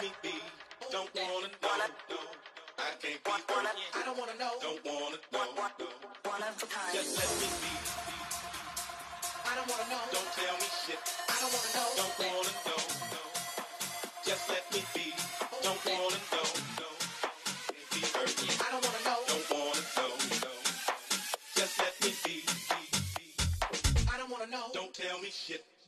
let me be. Don't wanna know. I can't be wanna, I don't wanna know. Don't wanna know, no. One of a kind. Just let me be. I don't wanna know. Don't tell me shit. I don't wanna know. Don't wanna know. Just let me be. Don't wanna know, no. Be I don't wanna know. Don't wanna know. Just let me be. I don't wanna know. Don't tell me shit.